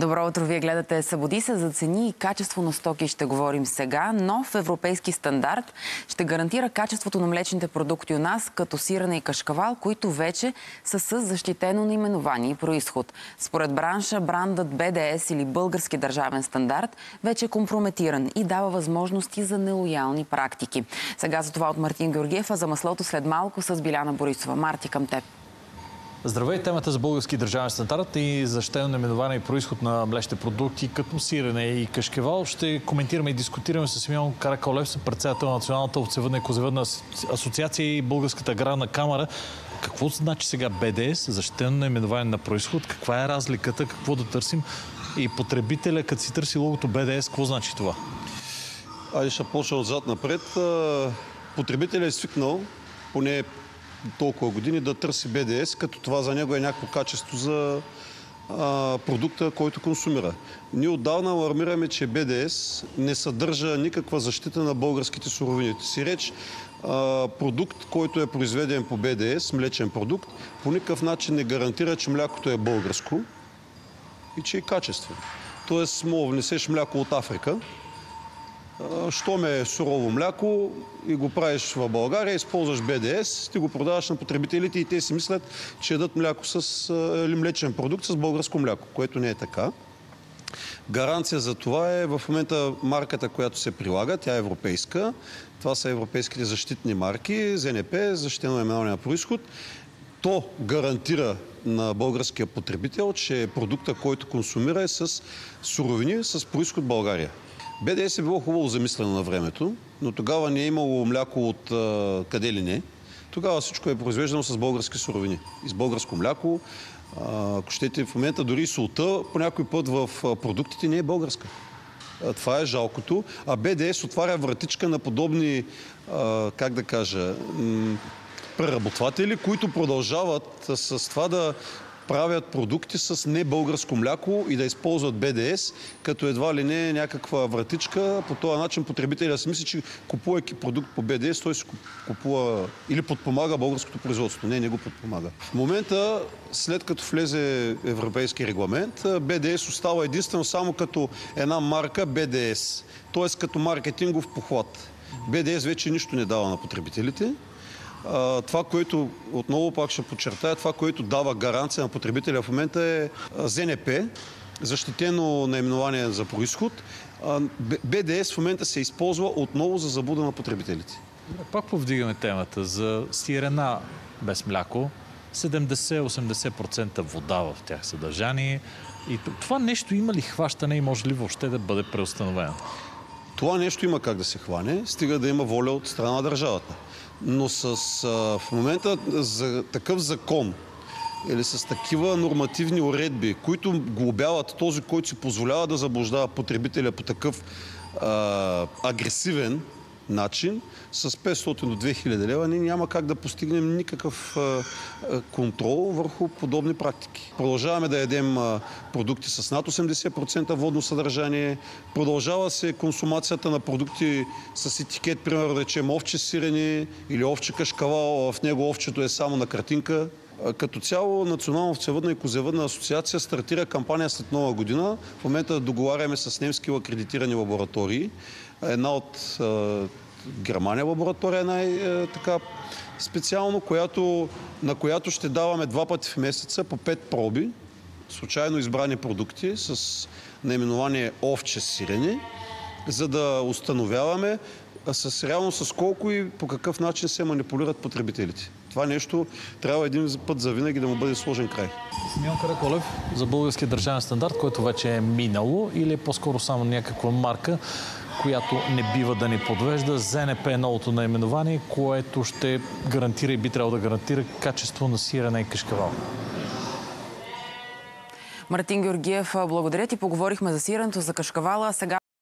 Добро утро, вие гледате Събуди се за цени и качество на стоки ще говорим сега. Нов европейски стандарт ще гарантира качеството на млечните продукти у нас, като сирене и кашкавал, които вече са с защитено наименование и происход. Според бранша, брандът БДС или български държавен стандарт вече е компрометиран и дава възможности за нелоялни практики. Сега за това от Мартин Георгиев, а за маслото след малко с Биляна Борисова. Марти към теб. Здравей, темата за български държавен стандарт и защитено наименование и происход на млечните продукти, като сирене и кашкевал. Ще коментираме и дискутираме с Симеон Караколев, председател на Националната овцевъдна и козевъдна асоциация и Българската аграрна камера. Какво значи сега БДС, защитено наименование на происход? Каква е разликата? Какво да търсим? И потребителя, като си търси логото БДС, какво значи това? Айде ще почна отзад напред. Потребителят е свикнал, поне толкова години да търси БДС, като това за него е някакво качество за продукта, който консумира. Ние отдавна алармираме, че БДС не съдържа никаква защита на българските суровини. Си реч, продукт, който е произведен по БДС, млечен продукт, по никакъв начин не гарантира, че млякото е българско и че е качествено. Тоест, мога внесеш мляко от Африка, щом е сурово мляко и го правиш в България, използваш БДС, ти го продаваш на потребителите и те си мислят, че едат мляко с, или млечен продукт с българско мляко, което не е така. Гаранция за това е в момента марката, която се прилага, тя е европейска. Това са европейските защитни марки, ЗНП, защитено наименование на происход. То гарантира на българския потребител, че продукта, който консумира е с суровини с происход България. БДС е било хубаво замислено на времето, но тогава не е имало мляко от а, къде ли не. Тогава всичко е произвеждано с български суровини. И с българско мляко. А, ако щете, в момента дори солта по някой път в продуктите не е българска. А, това е жалкото. А БДС отваря вратичка на подобни, а, как да кажа, преработватели, които продължават с това да правят продукти с не българско мляко и да използват БДС, като едва ли не някаква вратичка. По този начин потребителя си мисли, че купувайки продукт по БДС, той си купува или подпомага българското производство. Не, не го подпомага. В момента, след като влезе европейски регламент, БДС остава единствено само като една марка БДС, т.е. като маркетингов похват. БДС вече нищо не дава на потребителите това, което отново пак ще подчертая, това, което дава гаранция на потребителя в момента е ЗНП, защитено наименование за происход. БДС в момента се използва отново за забуда на потребителите. Пак повдигаме темата за сирена без мляко. 70-80% вода в тях съдържание. И това нещо има ли хващане и може ли въобще да бъде преустановено? Това нещо има как да се хване, стига да има воля от страна на държавата. Но с, а, в момента за такъв закон или с такива нормативни уредби, които глобяват този, който си позволява да заблуждава потребителя по такъв а, агресивен начин, с 500 до 2000 лева ние няма как да постигнем никакъв контрол върху подобни практики. Продължаваме да ядем продукти с над 80% водно съдържание. Продължава се консумацията на продукти с етикет, примерно да речем овче сирени или овче кашкавал. В него овчето е само на картинка. Като цяло Национална овцевъдна и козевъдна асоциация стартира кампания след нова година. В момента договаряме с немски акредитирани лаборатории. Една от Германия лаборатория най-така специално, която, на която ще даваме два пъти в месеца по пет проби, случайно избрани продукти с наименование овче сирене, за да установяваме с, реално с колко и по какъв начин се манипулират потребителите. Това нещо трябва един път за винаги да му бъде сложен край. Симеон Караколев за българския държавен стандарт, който вече е минало или е по-скоро само някаква марка, която не бива да ни подвежда. ЗНП е новото наименование, което ще гарантира и би трябвало да гарантира качество на сирене и кашкавал. Мартин Георгиев, благодаря ти. Поговорихме за сиренето, за кашкавала. Сега